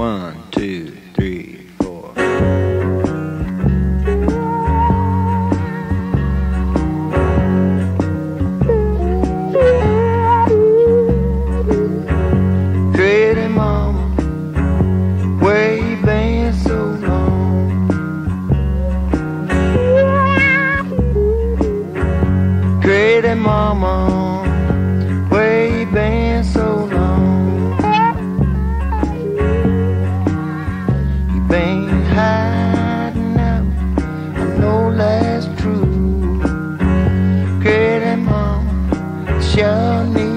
One, two, three, four. Mama, been so long? Mama, Been hiding out, I true. Mama, need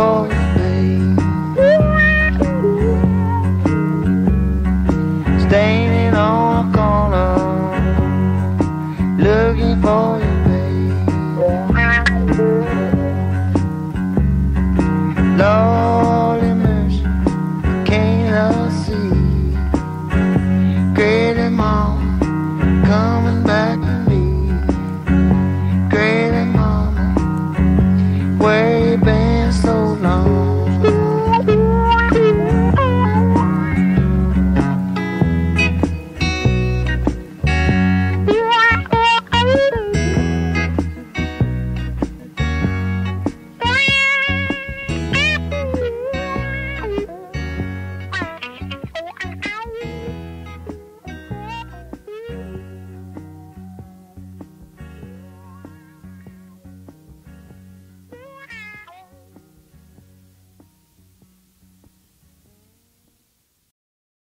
for your babe. Standing